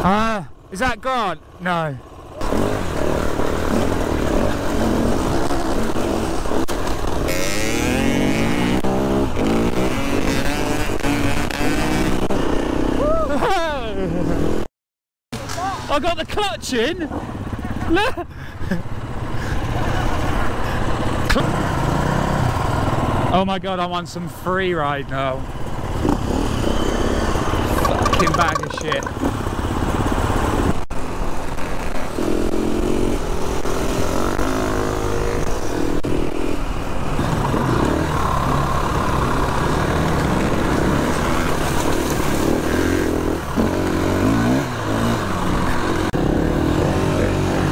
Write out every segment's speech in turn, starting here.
Ah, is that God? No. I got the clutch in. Look. Oh my god, I'm on some Freeride now. Fucking bag of shit.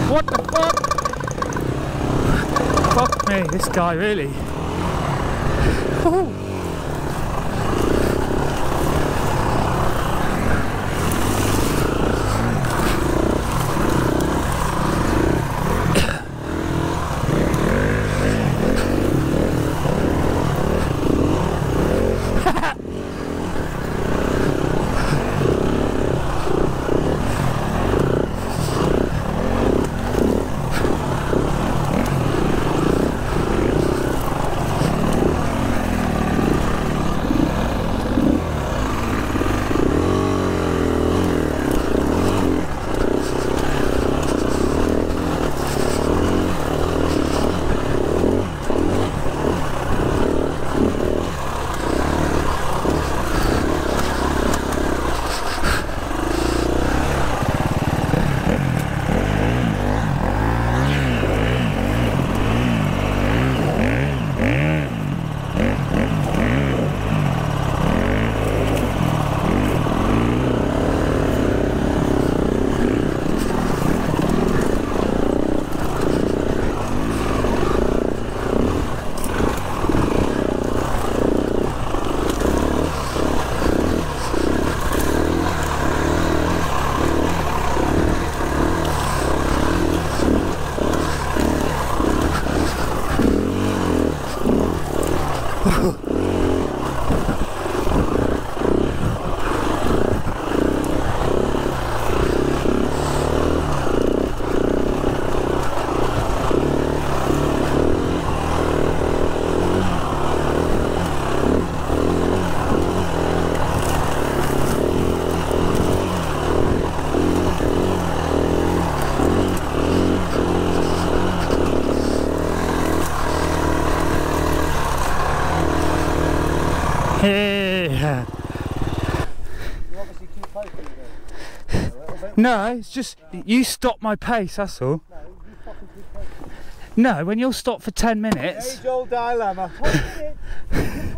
What the fuck? Fuck me, this guy really. Ooh. No, it's just you stop my pace, that's all. No, you fucking keep posting. No, when you'll stop for 10 minutes. Age old dilemma. What is it?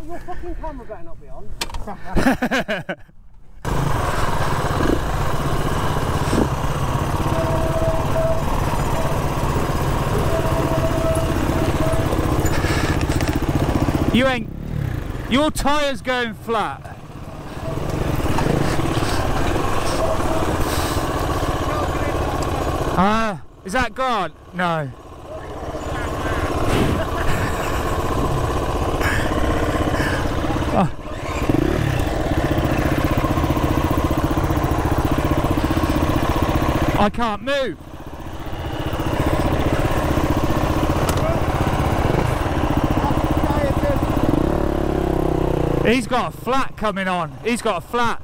Your fucking camera better not be on. You ain't. Your tyre's going flat. Ah, is that God? No. I can't move. He's got a flat coming on. He's got a flat.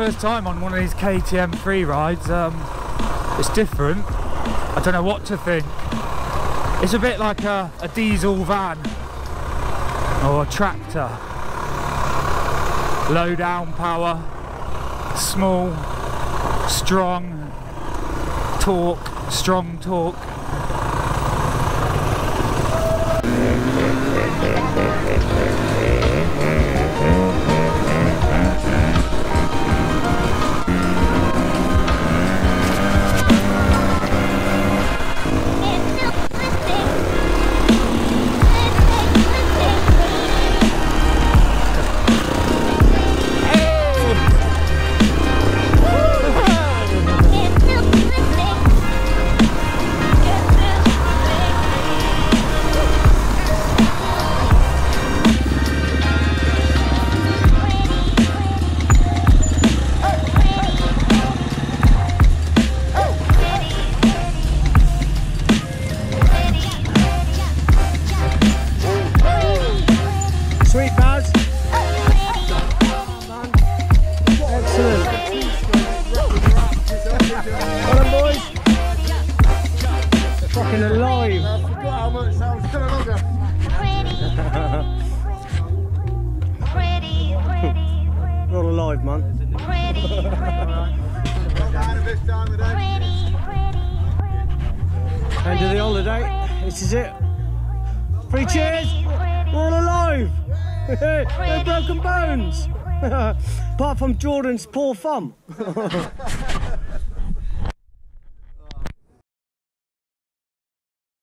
First time on one of these KTM Freerides. Um, it's different. I don't know what to think. It's a bit like a, a diesel van or a tractor. Low down power, small, strong, torque, strong torque. Not alive, man. Not behind of this time of day. End of the holiday. This is it. Three cheers. We're all alive. no broken bones. Apart from Jordan's poor thumb.